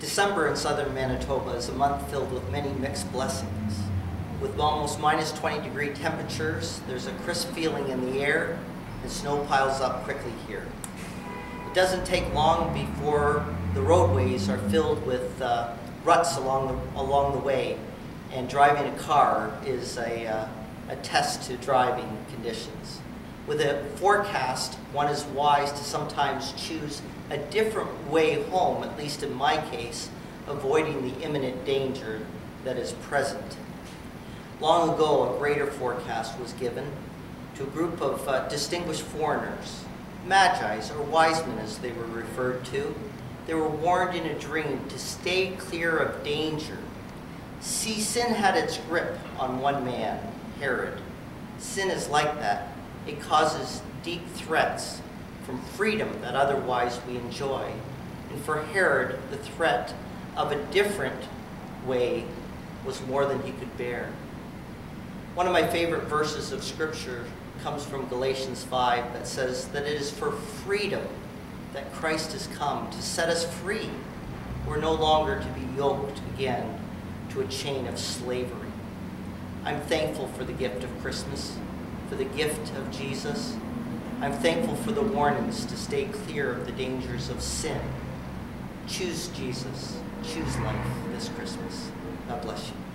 December in southern Manitoba is a month filled with many mixed blessings. With almost minus 20 degree temperatures, there's a crisp feeling in the air, and snow piles up quickly here. It doesn't take long before the roadways are filled with uh, ruts along the, along the way, and driving a car is a, uh, a test to driving conditions. With a forecast, one is wise to sometimes choose a different way home, at least in my case, avoiding the imminent danger that is present. Long ago, a greater forecast was given to a group of uh, distinguished foreigners, magi's or wise men as they were referred to. They were warned in a dream to stay clear of danger. See, sin had its grip on one man, Herod. Sin is like that. It causes deep threats from freedom that otherwise we enjoy. And for Herod, the threat of a different way was more than he could bear. One of my favorite verses of Scripture comes from Galatians 5 that says that it is for freedom that Christ has come to set us free. We're no longer to be yoked again to a chain of slavery. I'm thankful for the gift of Christmas, for the gift of Jesus. I'm thankful for the warnings to stay clear of the dangers of sin. Choose Jesus. Choose life this Christmas. God bless you.